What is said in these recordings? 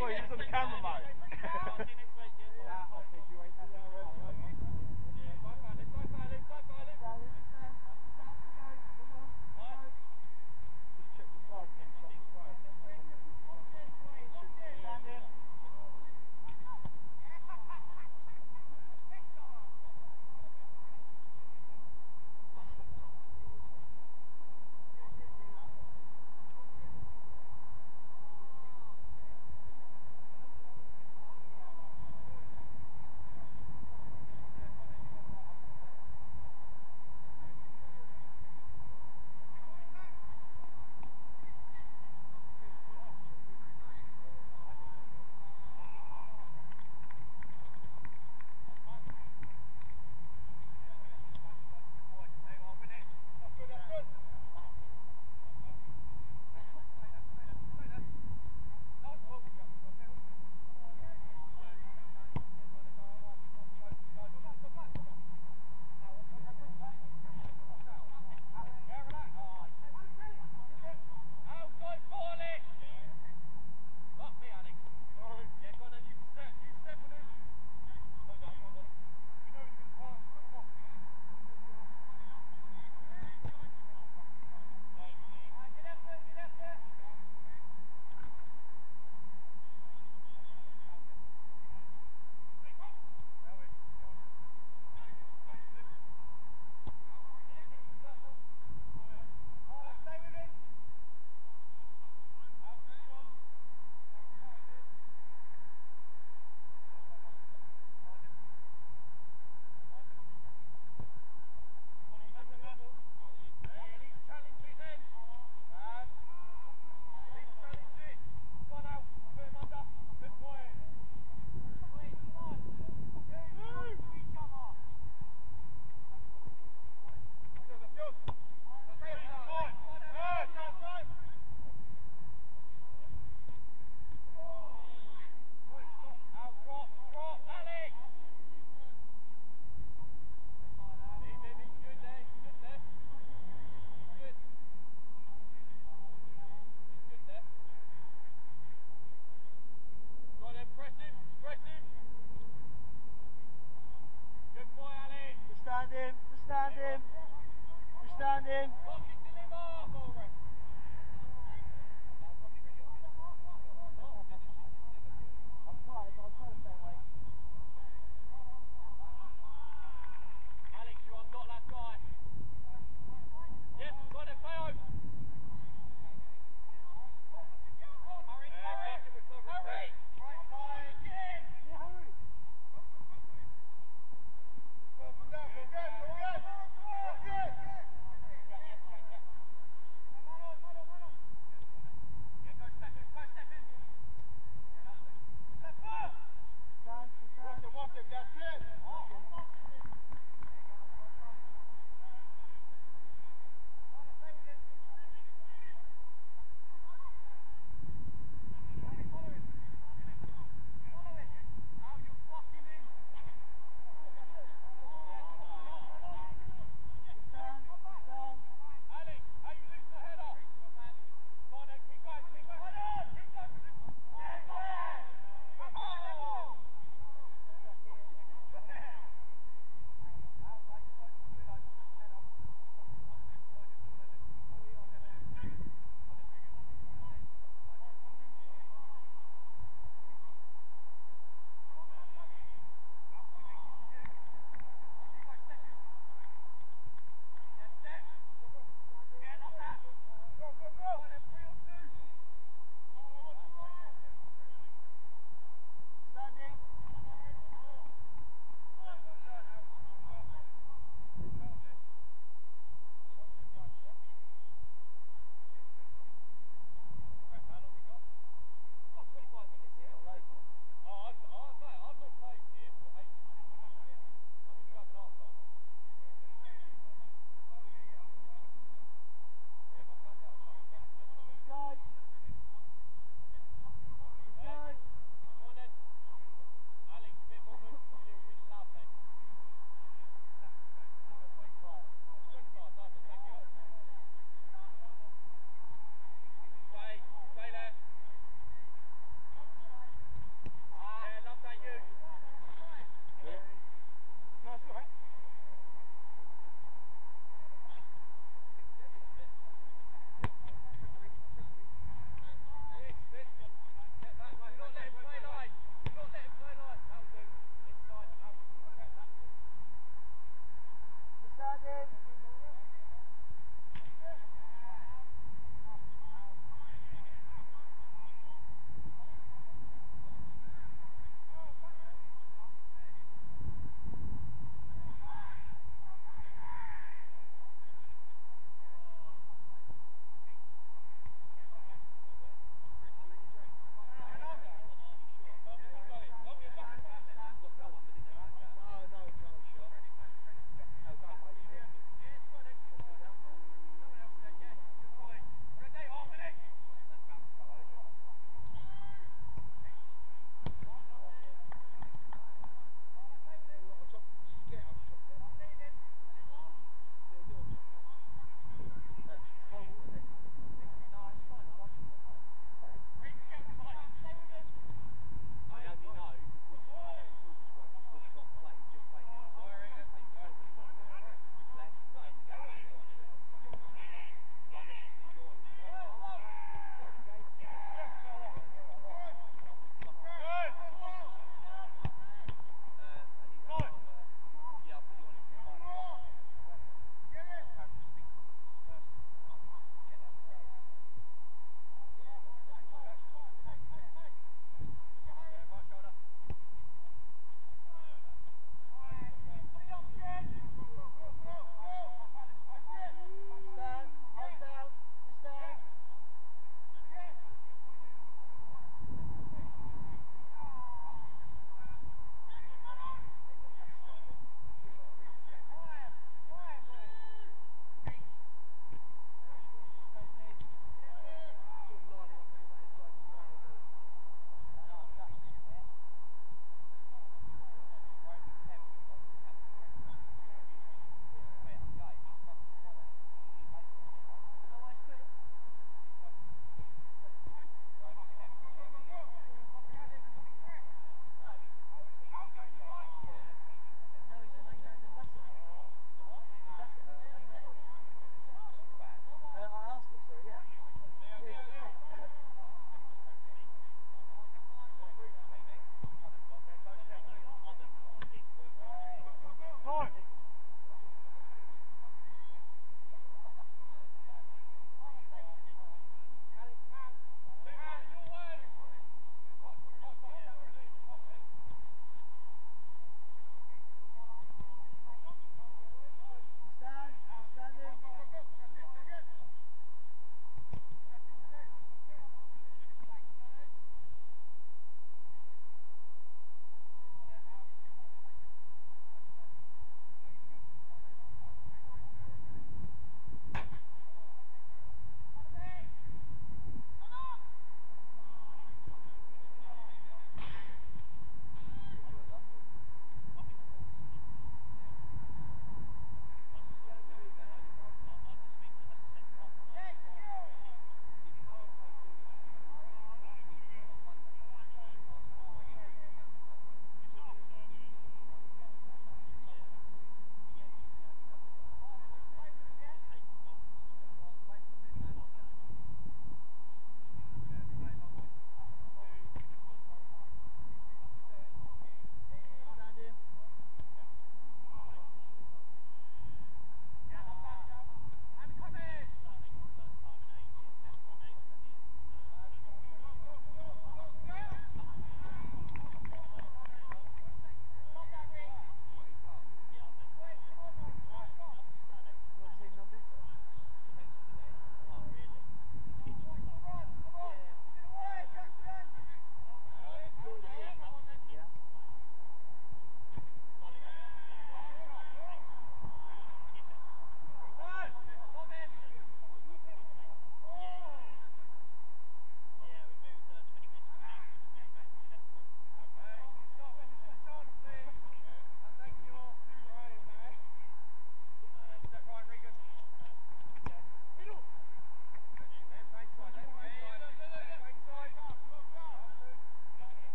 well, he was on the camera, mate.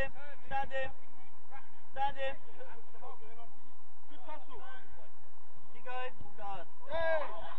him. Stand him. Good going, well done. Hey!